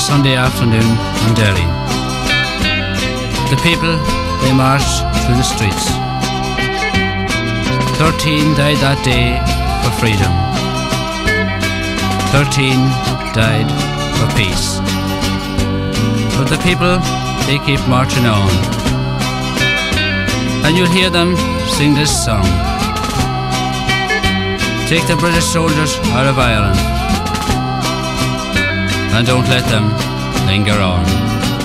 Sunday afternoon in Derry. The people, they marched through the streets. Thirteen died that day for freedom. Thirteen died for peace. But the people, they keep marching on. And you'll hear them sing this song. Take the British soldiers out of Ireland and don't let them linger on.